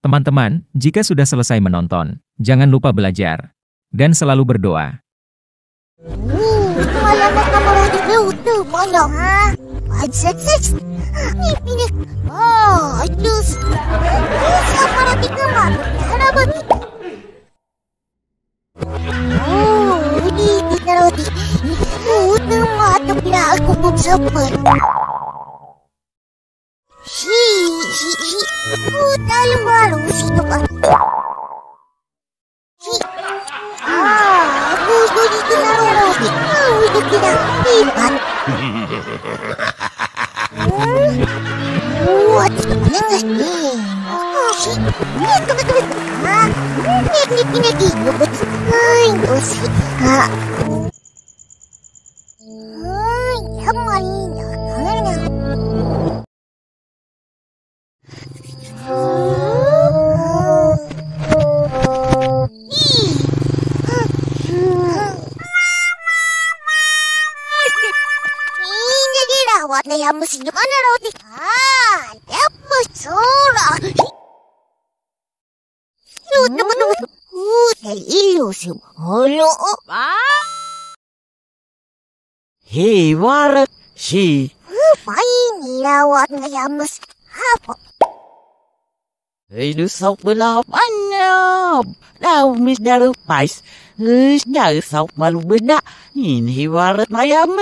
Teman-teman jika sudah selesai menonton, jangan lupa belajar dan selalu berdoa. Uh, Si, si, si. Puta yung baro. Sino ka? Si. Ah, gusto dito na robotic. Gusto ko na pipat. What? Kasi, ito ka tulad ka. Hindi, hindi, hindi, hindi. Ay, no, si. Ah, 야 무슨 요만한 어디 아, 야 무서라. 너무너무 우내 일로스 얼로 와. 히와르 시. 많이 나왔네 야 무슨 하보. Đi sọc với lo bánh nhau Đau mi đau phải Hứ nhờ sọc mà lúc bên đó Nhìn hi hoa rất mấy ấm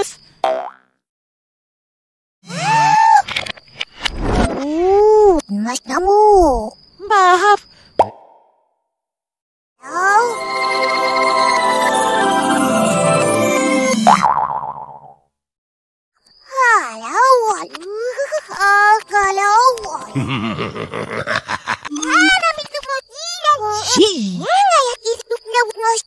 mas kamu. Bahaf. Oh. Halawan. Ah, kalawan. Ah, dami tumagilan. Si. Mana ya kisuk na unos.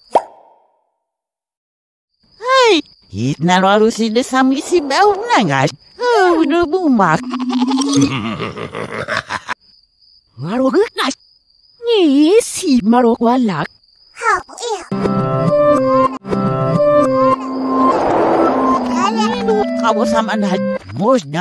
Hei, hit na lalu si desami si bau nangas. Oh, udah bumak. Marok nas. Ni si marok walak. Hapo iya. Kala. Kamu sama anda. Musda.